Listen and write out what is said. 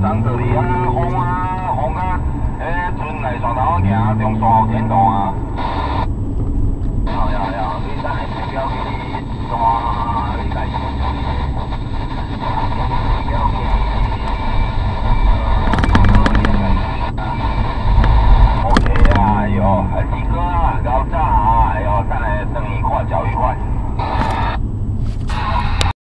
漳州里啊，红啊，红啊，诶，船来上头行，中山好天到啊。好呀好呀，你带目标你，是？你带。